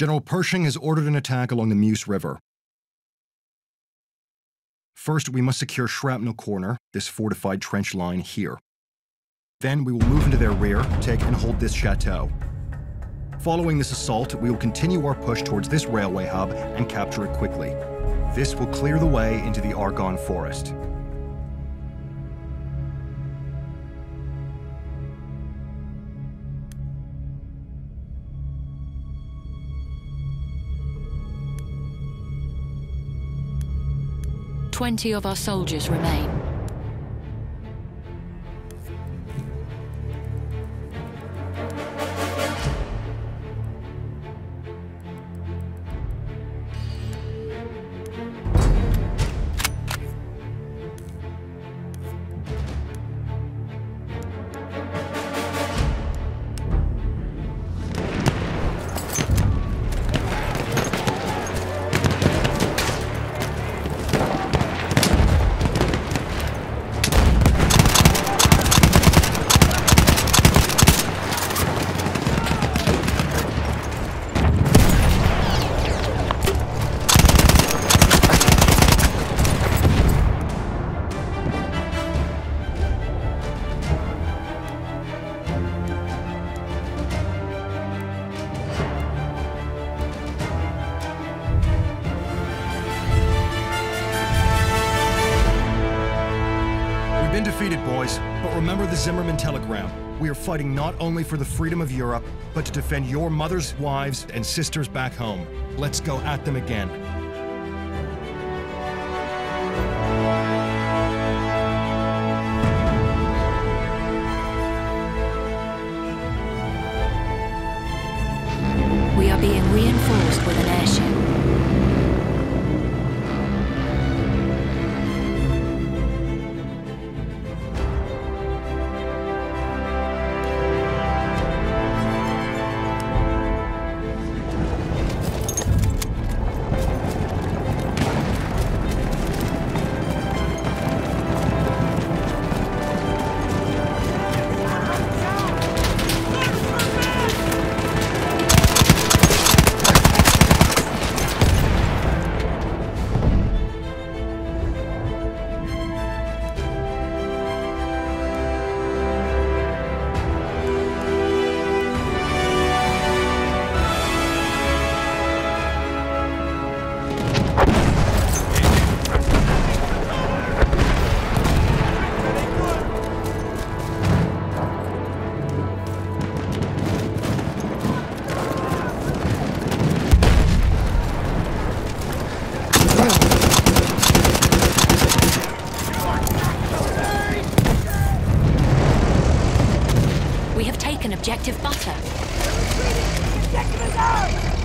General Pershing has ordered an attack along the Meuse River. First, we must secure Shrapnel Corner, this fortified trench line here. Then we will move into their rear, take and hold this chateau. Following this assault, we will continue our push towards this railway hub and capture it quickly. This will clear the way into the Argonne Forest. Twenty of our soldiers remain. Boys, but remember the Zimmerman telegram. We are fighting not only for the freedom of Europe, but to defend your mothers, wives, and sisters back home. Let's go at them again. Have taken objective butter. Throw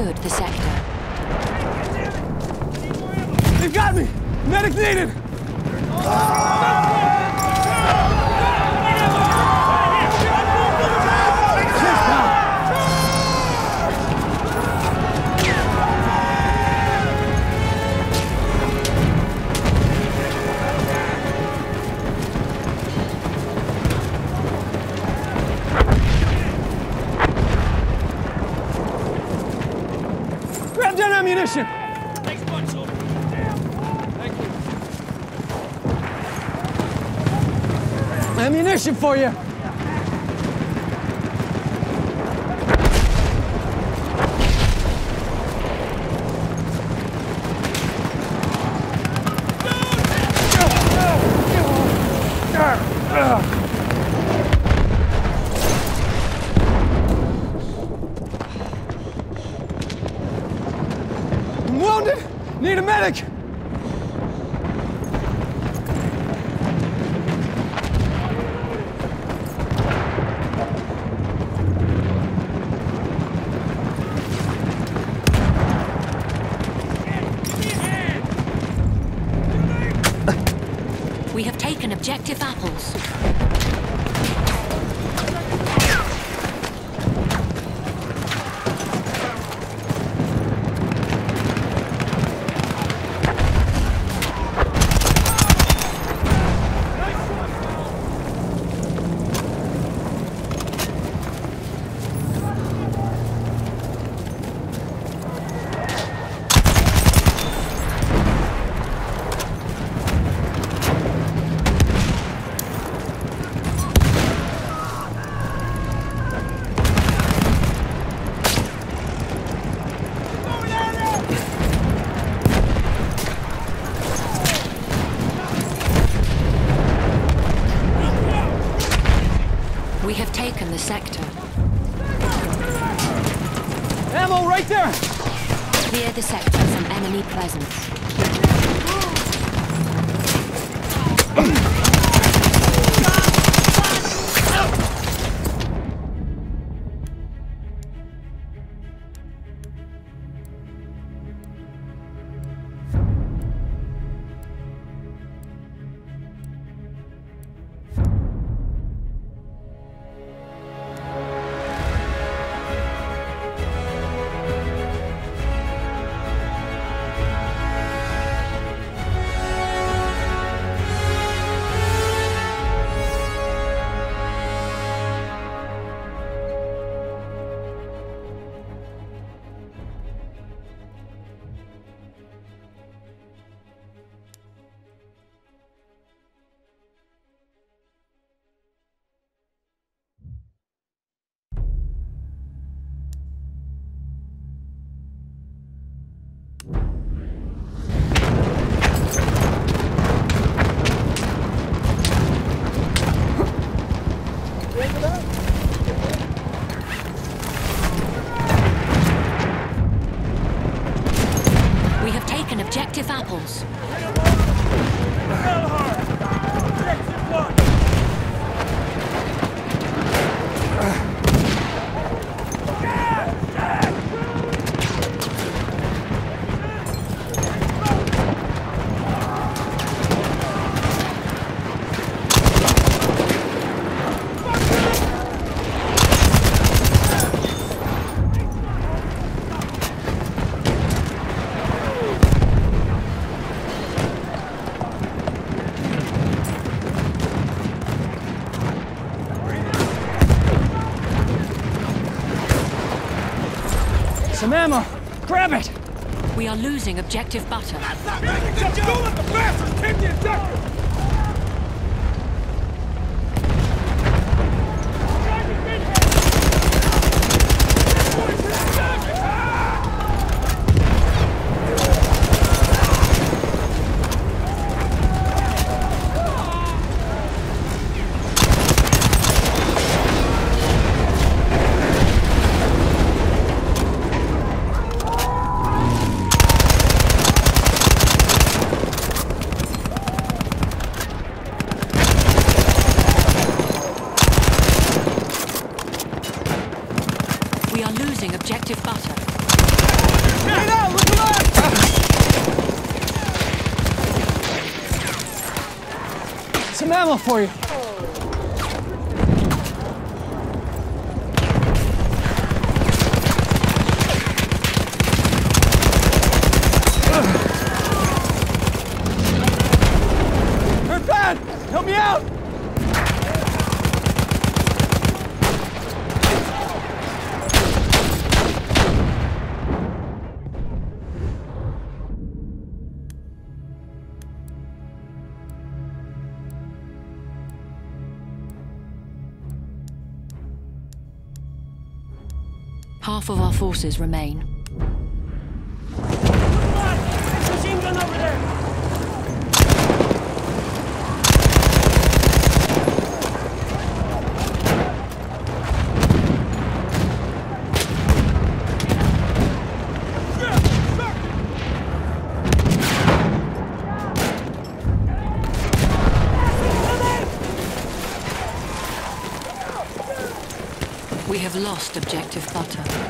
secured the sector. They've got me! Medic needed! question for you. Objective apples. enemy presence. are losing objective butter. That's not making the! Go the bastards take the objective! Ой. Half of our forces remain. objective butter.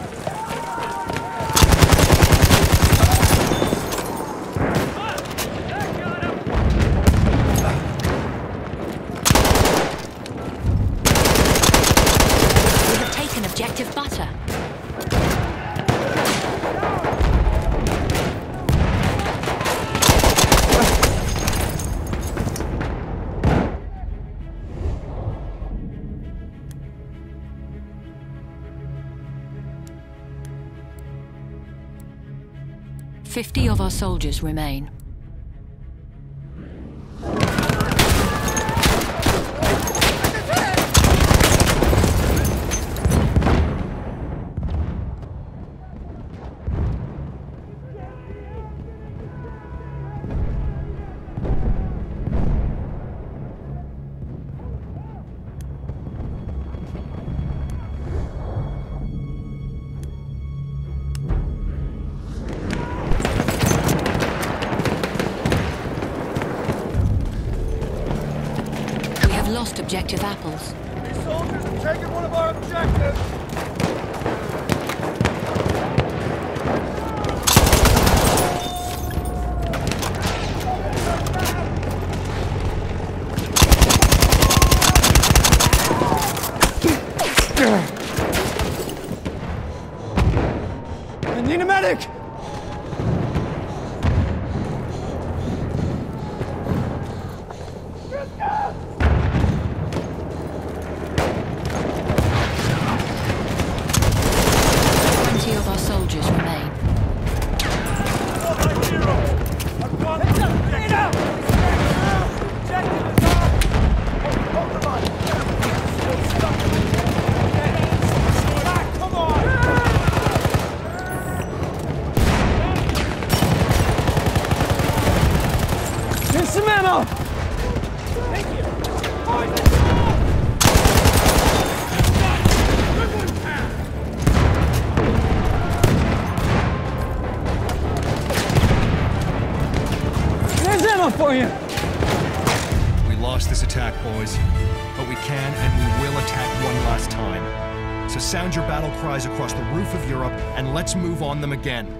50 of our soldiers remain. Objective apples. The soldiers have taken one of our objectives! them again.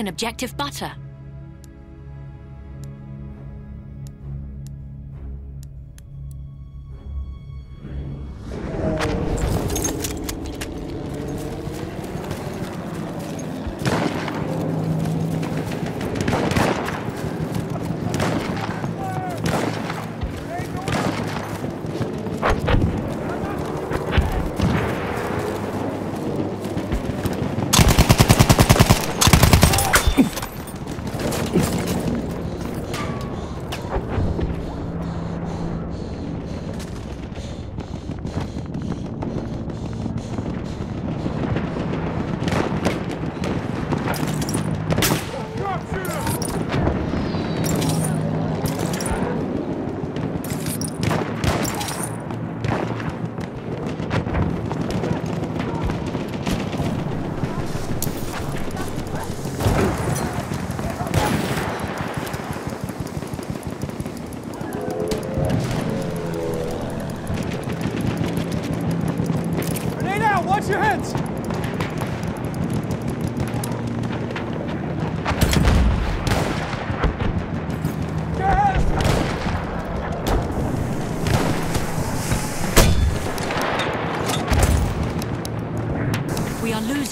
an objective butter.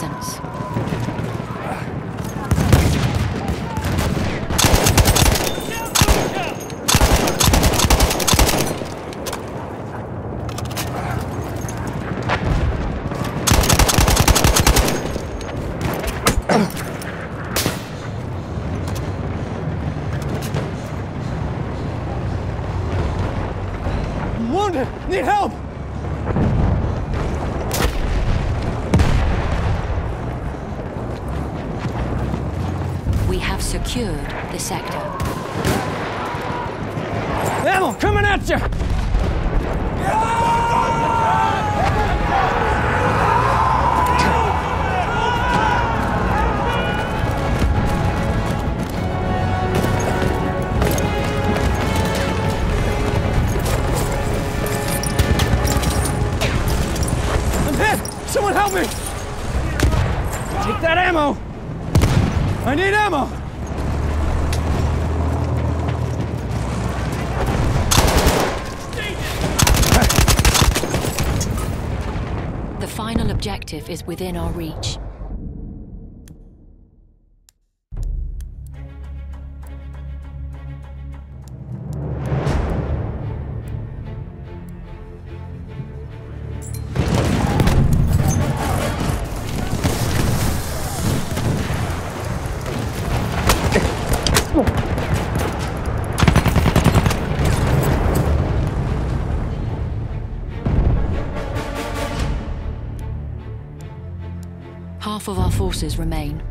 Paisanos. have secured the sector. Ammo coming at you! I'm hit! Someone help me! Take that ammo! I need ammo! Objective is within our reach. Forces remain.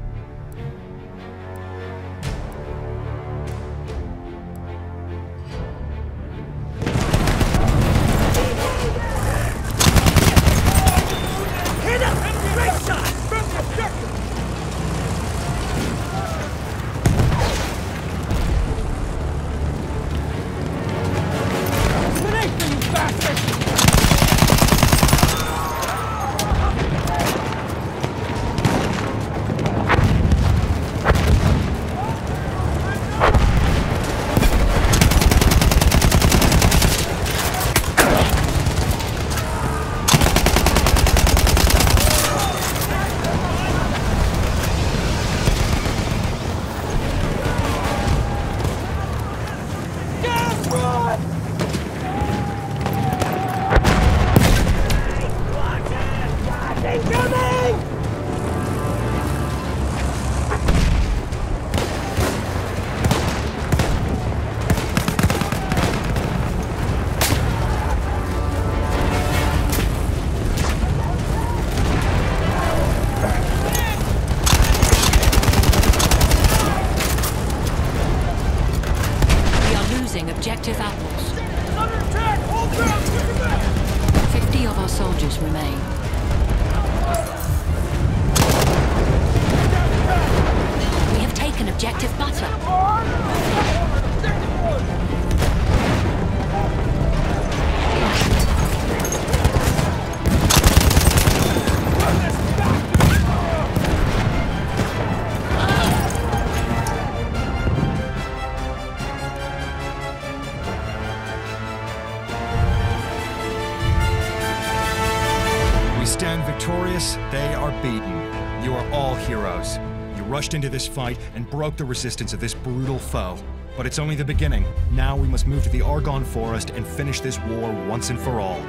Rushed into this fight and broke the resistance of this brutal foe. But it's only the beginning. Now we must move to the Argonne Forest and finish this war once and for all.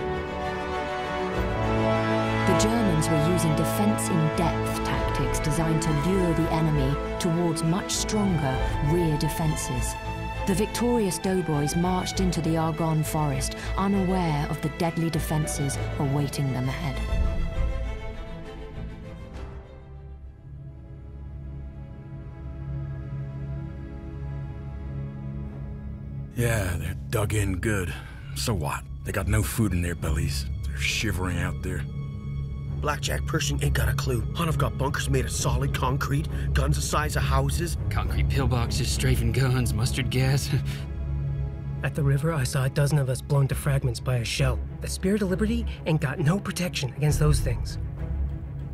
The Germans were using defense in depth tactics designed to lure the enemy towards much stronger rear defenses. The victorious doughboys marched into the Argonne forest, unaware of the deadly defenses awaiting them ahead. Yeah, they're dug in good. So what? They got no food in their bellies. They're shivering out there. Blackjack Pershing ain't got a clue. Hunn've got bunkers made of solid concrete, guns the size of houses. Concrete pillboxes, strafing guns, mustard gas. At the river, I saw a dozen of us blown to fragments by a shell. The Spirit of Liberty ain't got no protection against those things.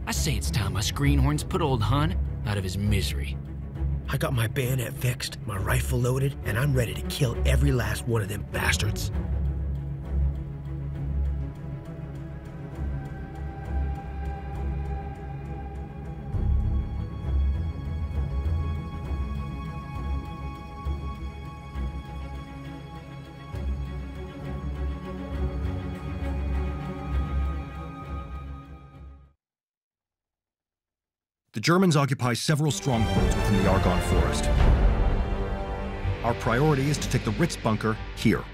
I say it's time us greenhorns put old Hun out of his misery. I got my bayonet fixed, my rifle loaded, and I'm ready to kill every last one of them bastards. Germans occupy several strongholds within the Argonne Forest. Our priority is to take the Ritz bunker here.